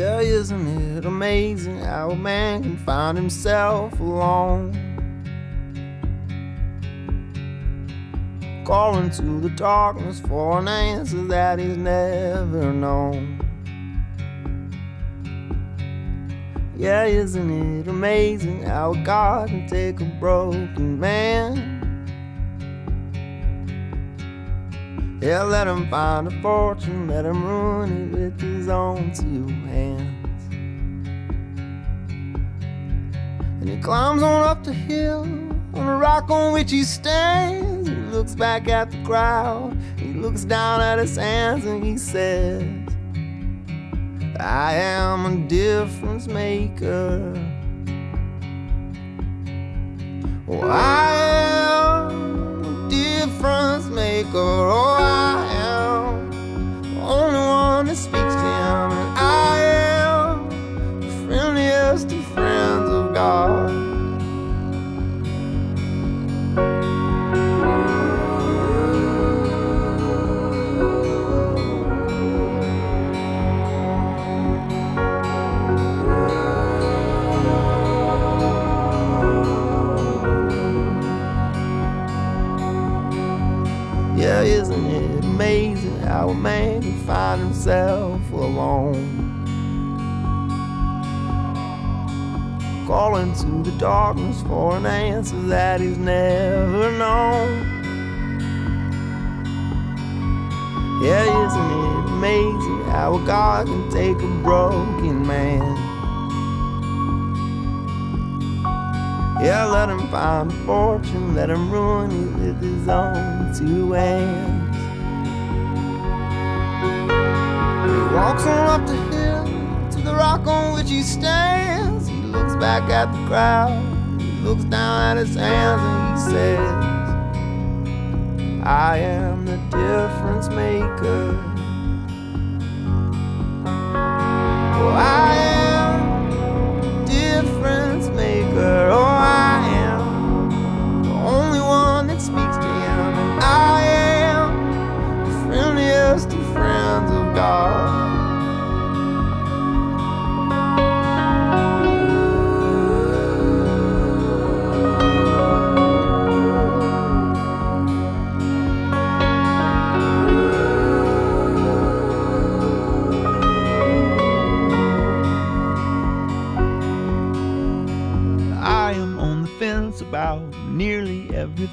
Yeah, isn't it amazing how a man can find himself alone? Calling to the darkness for an answer that he's never known. Yeah, isn't it amazing how God can take a broken man? Yeah, let him find a fortune, let him ruin it with his own two hands. And he climbs on up the hill, on the rock on which he stands. He looks back at the crowd, he looks down at his hands, and he says, I am a difference maker. Oh, I how a man can find himself alone? Calling to the darkness for an answer that he's never known. Yeah, isn't it amazing how a God can take a broken man? Yeah, let him find fortune, let him ruin it with his own two hands. Walks on up the hill to the rock on which he stands. He looks back at the crowd, he looks down at his hands, and he says, I am the difference maker. Oh, I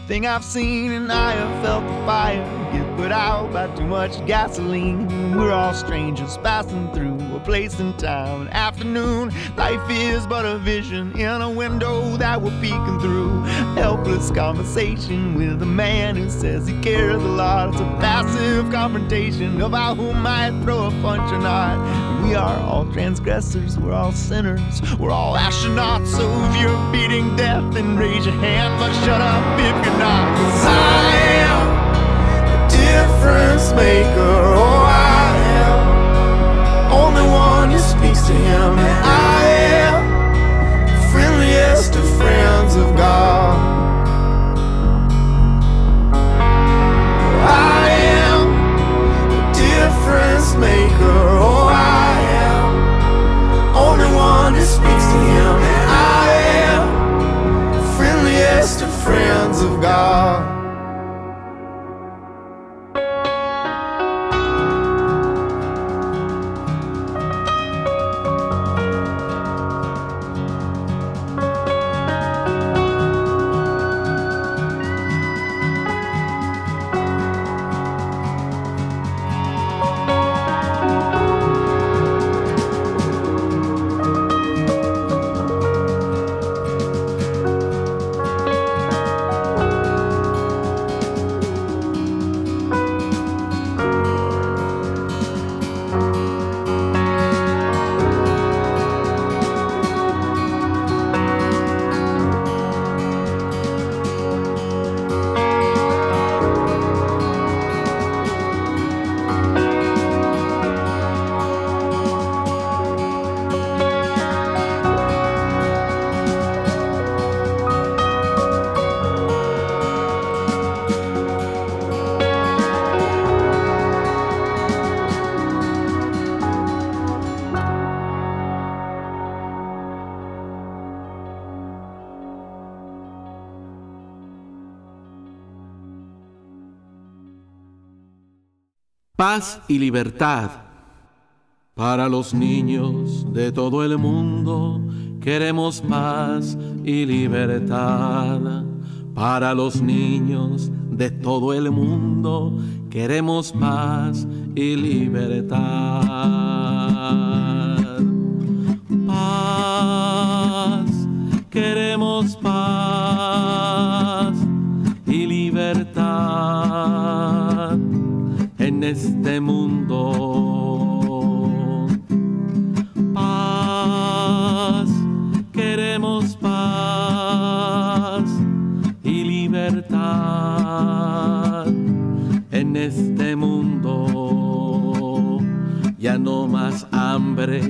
everything I've seen, and I have felt the fire put out by too much gasoline. We're all strangers passing through a place in time. Afternoon, life is but a vision in a window that we're peeking through. Helpless conversation with a man who says he cares a lot. It's a passive confrontation about who might throw a punch or not. We are all transgressors, we're all sinners, we're all astronauts. So if you're beating death, then raise your hand, but shut up if you're not. Cause I difference maker. Oh, I am only one who speaks to him, and I am friendliest of friends of God. Paz y libertad. Para los niños de todo el mundo queremos paz y libertad. Para los niños de todo el mundo queremos paz y libertad.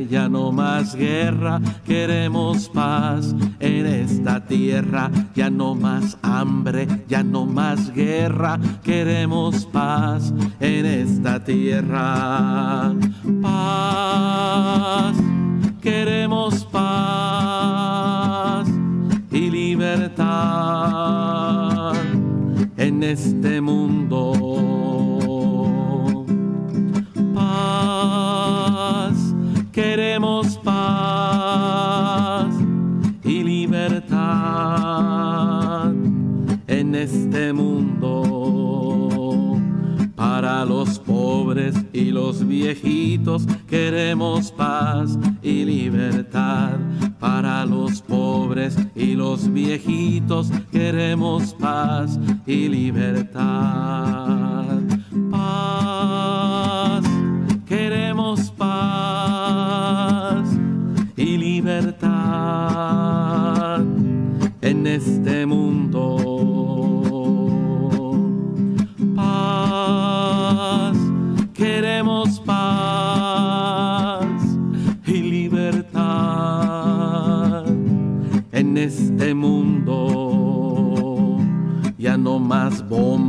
Ya no más guerra, queremos paz en esta tierra. Ya no más hambre, ya no más guerra, queremos paz en esta tierra. Paz, queremos paz y libertad en este los viejitos queremos paz y libertad. Para los pobres y los viejitos queremos paz y libertad.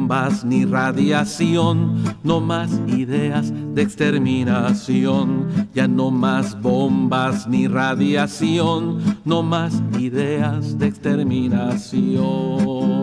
Bombas ni radiación, no más ideas de exterminación. Ya no más bombas ni radiación, no más ideas de exterminación.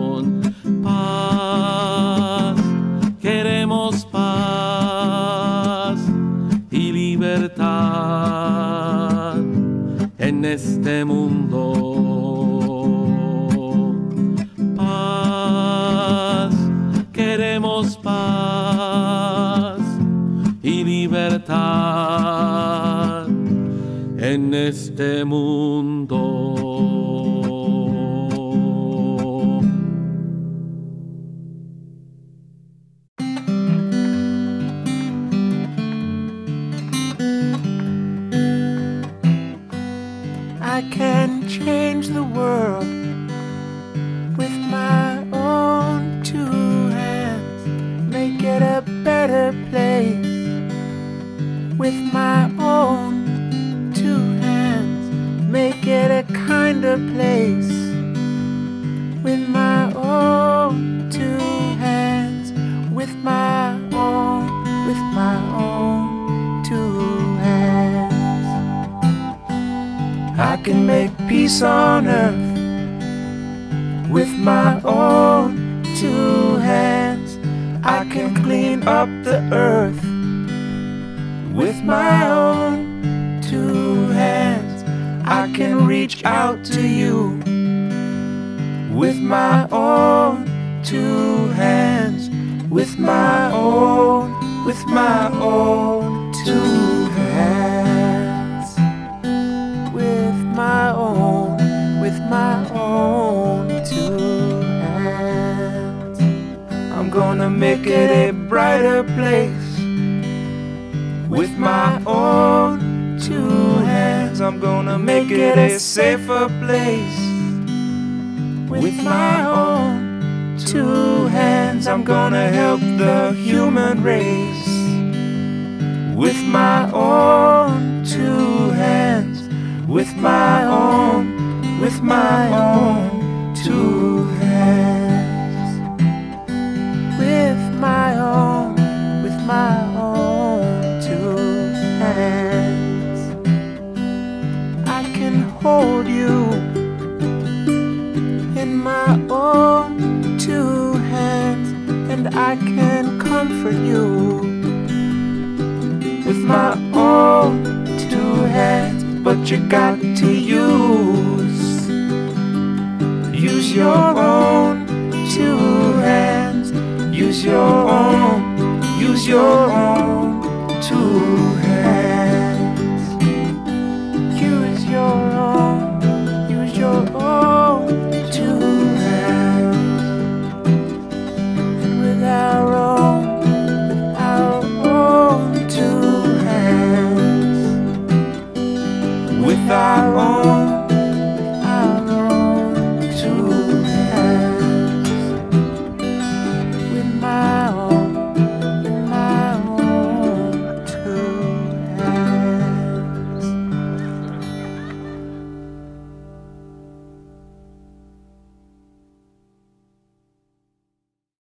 Paz y libertad en este mundo. I can change the world my own two hands, make it a kinder place with my own two hands, with my own, with my own two hands. I can make peace on earth with my own two hands. I can clean up the earth can reach out to you with my own two hands. With my own, with my own two hands with my own, with my own two hands. I'm gonna make it a brighter place with my own. I'm gonna make it a safer place with my own two hands. I'm gonna help the human race with my own two hands with my own, comfort you my own two hands, but you got to use. Use your own two hands. Use your own. Use your our own.